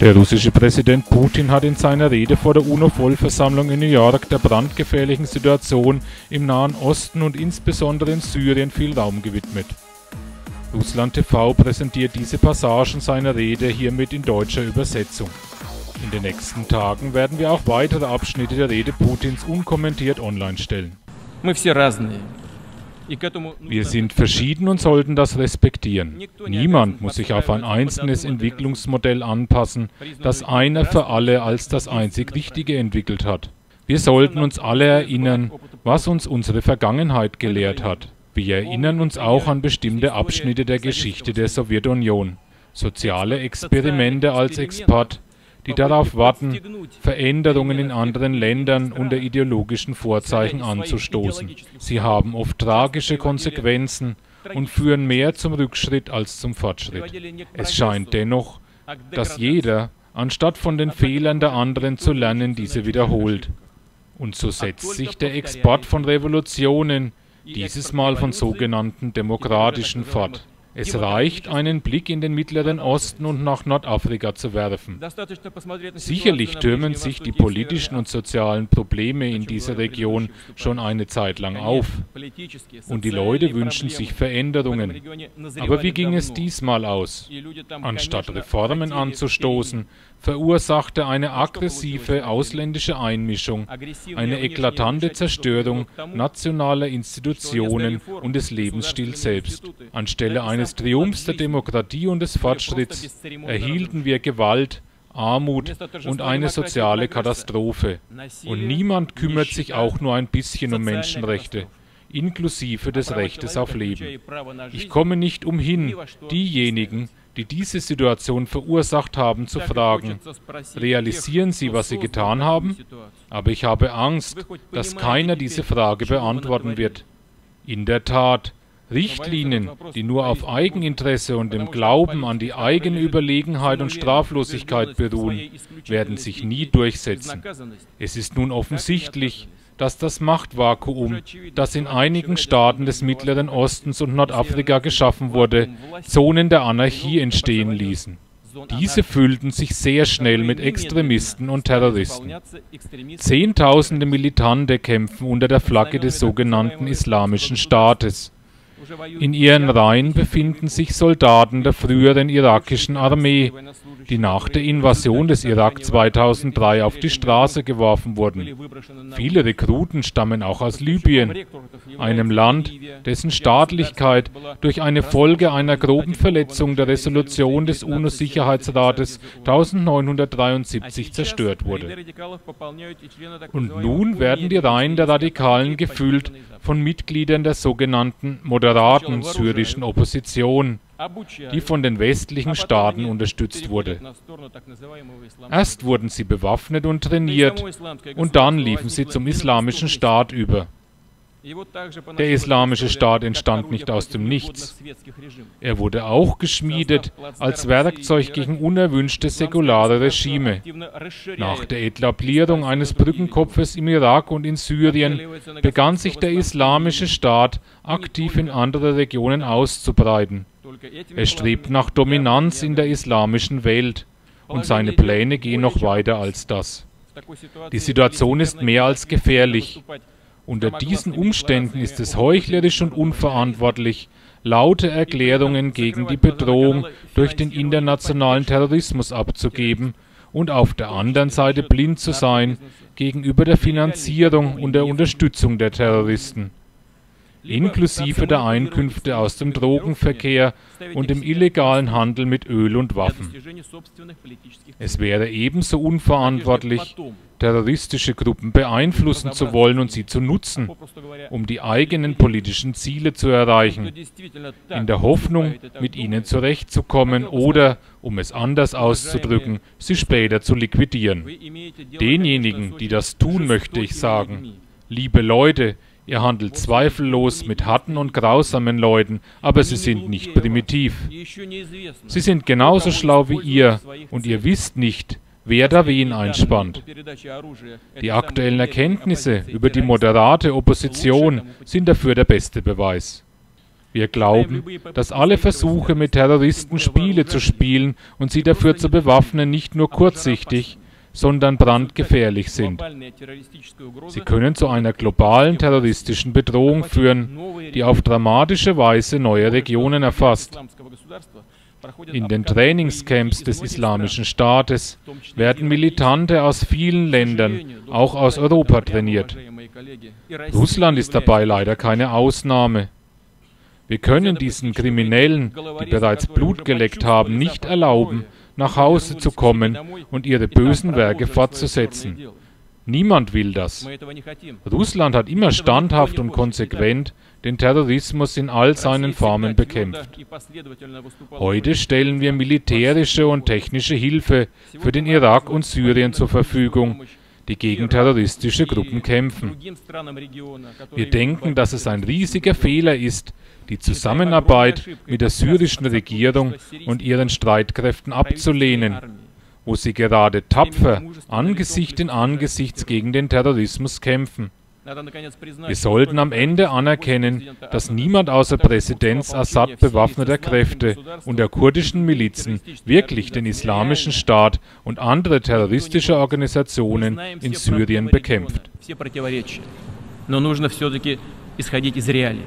Der russische Präsident Putin hat in seiner Rede vor der UNO-Vollversammlung in New York der brandgefährlichen Situation im Nahen Osten und insbesondere in Syrien viel Raum gewidmet. Russland TV präsentiert diese Passagen seiner Rede hiermit in deutscher Übersetzung. In den nächsten Tagen werden wir auch weitere Abschnitte der Rede Putins unkommentiert online stellen. Мы все разные. Wir sind verschieden und sollten das respektieren. Niemand muss sich auf ein einzelnes Entwicklungsmodell anpassen, das einer für alle als das einzig Richtige entwickelt hat. Wir sollten uns alle erinnern, was uns unsere Vergangenheit gelehrt hat. Wir erinnern uns auch an bestimmte Abschnitte der Geschichte der Sowjetunion. Soziale Experimente als Expert, die darauf warten, Veränderungen in anderen Ländern unter ideologischen Vorzeichen anzustoßen. Sie haben oft tragische Konsequenzen und führen mehr zum Rückschritt als zum Fortschritt. Es scheint dennoch, dass jeder, anstatt von den Fehlern der anderen zu lernen, diese wiederholt. Und so setzt sich der Export von Revolutionen, dieses Mal von sogenannten demokratischen, fort. Es reicht, einen Blick in den Mittleren Osten und nach Nordafrika zu werfen. Sicherlich türmen sich die politischen und sozialen Probleme in dieser Region schon eine Zeit lang auf. Und die Leute wünschen sich Veränderungen. Aber wie ging es diesmal aus? Anstatt Reformen anzustoßen, verursachte eine aggressive ausländische Einmischung eine eklatante Zerstörung nationaler Institutionen und des Lebensstils selbst. Anstelle eines Triumphs der Demokratie und des Fortschritts erhielten wir Gewalt, Armut und eine soziale Katastrophe. Und niemand kümmert sich auch nur ein bisschen um Menschenrechte inklusive des Rechtes auf Leben. Ich komme nicht umhin, diejenigen, die diese Situation verursacht haben, zu fragen, realisieren Sie, was Sie getan haben? Aber ich habe Angst, dass keiner diese Frage beantworten wird. In der Tat, Richtlinien, die nur auf Eigeninteresse und dem Glauben an die eigene Überlegenheit und Straflosigkeit beruhen, werden sich nie durchsetzen. Es ist nun offensichtlich, dass das Machtvakuum, das in einigen Staaten des Mittleren Ostens und Nordafrika geschaffen wurde, Zonen der Anarchie entstehen ließen. Diese füllten sich sehr schnell mit Extremisten und Terroristen. Zehntausende Militante kämpfen unter der Flagge des sogenannten Islamischen Staates. In ihren Reihen befinden sich Soldaten der früheren irakischen Armee, die nach der Invasion des Irak 2003 auf die Straße geworfen wurden. Viele Rekruten stammen auch aus Libyen, einem Land, dessen Staatlichkeit durch eine Folge einer groben Verletzung der Resolution des UNO-Sicherheitsrates 1973 zerstört wurde. Und nun werden die Reihen der Radikalen gefüllt von Mitgliedern der sogenannten moderaten syrischen Opposition, die von den westlichen Staaten unterstützt wurde. Erst wurden sie bewaffnet und trainiert und dann liefen sie zum islamischen Staat über. Der islamische Staat entstand nicht aus dem Nichts. Er wurde auch geschmiedet als Werkzeug gegen unerwünschte säkulare Regime. Nach der Etablierung eines Brückenkopfes im Irak und in Syrien begann sich der islamische Staat aktiv in andere Regionen auszubreiten. Er strebt nach Dominanz in der islamischen Welt und seine Pläne gehen noch weiter als das. Die Situation ist mehr als gefährlich. Unter diesen Umständen ist es heuchlerisch und unverantwortlich, laute Erklärungen gegen die Bedrohung durch den internationalen Terrorismus abzugeben und auf der anderen Seite blind zu sein gegenüber der Finanzierung und der Unterstützung der Terroristen inklusive der Einkünfte aus dem Drogenverkehr und dem illegalen Handel mit Öl und Waffen. Es wäre ebenso unverantwortlich, terroristische Gruppen beeinflussen zu wollen und sie zu nutzen, um die eigenen politischen Ziele zu erreichen, in der Hoffnung, mit ihnen zurechtzukommen oder, um es anders auszudrücken, sie später zu liquidieren. Denjenigen, die das tun, möchte ich sagen, liebe Leute, Ihr handelt zweifellos mit harten und grausamen Leuten, aber sie sind nicht primitiv. Sie sind genauso schlau wie ihr und ihr wisst nicht, wer da wen einspannt. Die aktuellen Erkenntnisse über die moderate Opposition sind dafür der beste Beweis. Wir glauben, dass alle Versuche, mit Terroristen Spiele zu spielen und sie dafür zu bewaffnen, nicht nur kurzsichtig, sondern brandgefährlich sind. Sie können zu einer globalen terroristischen Bedrohung führen, die auf dramatische Weise neue Regionen erfasst. In den Trainingscamps des Islamischen Staates werden Militante aus vielen Ländern, auch aus Europa, trainiert. Russland ist dabei leider keine Ausnahme. Wir können diesen Kriminellen, die bereits Blut geleckt haben, nicht erlauben, nach Hause zu kommen und ihre bösen Werke fortzusetzen. Niemand will das. Russland hat immer standhaft und konsequent den Terrorismus in all seinen Formen bekämpft. Heute stellen wir militärische und technische Hilfe für den Irak und Syrien zur Verfügung, die gegen terroristische Gruppen kämpfen. Wir denken, dass es ein riesiger Fehler ist, die Zusammenarbeit mit der syrischen Regierung und ihren Streitkräften abzulehnen, wo sie gerade tapfer Angesicht in Angesicht gegen den Terrorismus kämpfen. Wir sollten am Ende anerkennen, dass niemand außer Präsident Assad bewaffneter Kräfte und der kurdischen Milizen wirklich den Islamischen Staat und andere terroristische Organisationen in Syrien bekämpft. Но нужно все-таки исходить из реалий.